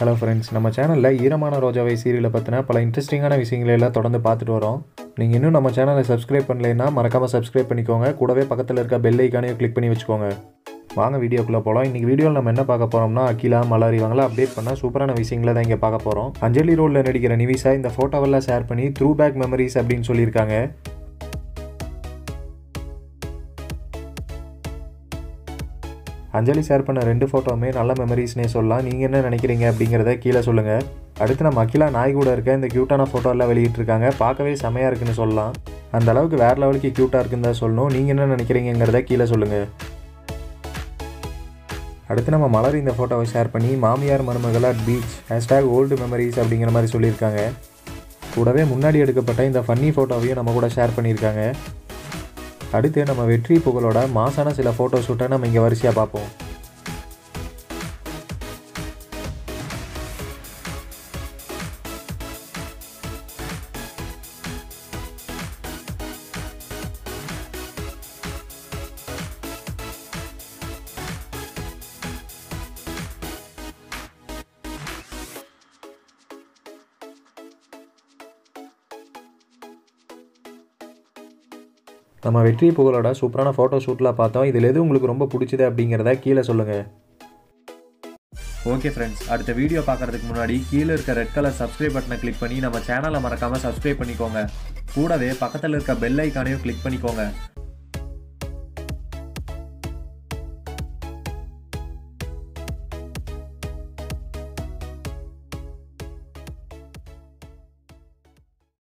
Hello friends நம்ம சேனலில் ஈரமான ரோஜாவை சீரியலை பற்றின பல இன்ட்ரெஸ்டிங்கான விஷயங்களை எல்லாம் தொடர்ந்து பார்த்துட்டு வரோம். நீங்கள் இன்னும் நம்ம சேனலை சப்ஸ்கிரைப் பண்ணலைன்னா மறக்காமல் சப்ஸ்கிரைப் பண்ணிக்கோங்க. கூடவே பக்கத்தில் இருக்க பெல் ஐக்கானையும் கிளிக் பண்ணி வச்சுக்கோங்க. வாங்க வீடியோக்குள்ளே போகலாம் இன்றைக்கி வீடியோவில் நம்ம என்ன பார்க்க போகிறோம்னா அகிலா மலாரி இவங்களாம் அப்டேட் பண்ண சூப்பரான விஷயங்களை தான் இங்கே பார்க்க போகிறோம் அஞ்சலி ரோலில் நடிக்கிற நிவிஷா இந்த ஃபோட்டோவெல்லாம் ஷேர் பண்ணி த்ரூ பேக் மெமரிஸ் அப்படின்னு சொல்லியிருக்காங்க. அஞ்சலி ஷேர் பண்ண ரெண்டு ஃபோட்டோவுமே நல்ல மெமரிஸ்னே சொல்லலாம். நீங்கள் என்ன நினைக்கிறீங்க அப்படிங்கிறத கீழே சொல்லுங்கள் அடுத்து நம்ம அகிலா நாய் கூட இருக்க இந்த க்யூட்டான ஃபோட்டோ எல்லாம் வெளியிட்டிருக்காங்க. பார்க்கவே செமையாக இருக்குன்னு சொல்லலாம். அந்த அளவுக்கு வேறு லெவலுக்கு க்யூட்டாக இருக்குன்னு தான் சொல்லணும். நீங்கள் என்ன நினைக்கிறீங்கிறத கீழே சொல்லுங்கள் அடுத்து நம்ம மலர் இந்த ஃபோட்டோவை ஷேர் பண்ணி மாமியார் மருமகள் at beach hashtag old memories அப்படிங்கிற மாதிரி சொல்லியிருக்காங்க. கூடவே முன்னாடி எடுக்கப்பட்ட இந்த ஃபன்னி ஃபோட்டோவையும் நம்ம கூட ஷேர் பண்ணியிருக்காங்க. அடுத்து நம்ம வெற்றி புகழோட மாசான சில ஃபோட்டோ ஷூட்டை நம்ம இங்கே வரிசையாக பார்ப்போம். நம்ம வெற்றி புகழோட சூப்பரான ஃபோட்டோ ஷூட்டில் பார்த்தோம். இதில் எது உங்களுக்கு ரொம்ப பிடிச்சது அப்படிங்கிறத கீழே சொல்லுங்கள் ஓகே ஃப்ரெண்ட்ஸ் அடுத்த வீடியோ பார்க்குறதுக்கு முன்னாடி கீழே இருக்க ரெட் கலர் சப்ஸ்கிரைப் பட்டனை கிளிக் பண்ணி நம்ம சேனலை மறக்காமல் சப்ஸ்கிரைப் பண்ணிக்கோங்க. கூடவே பக்கத்தில் இருக்க பெல் ஐக்கானையும் கிளிக் பண்ணிக்கோங்க.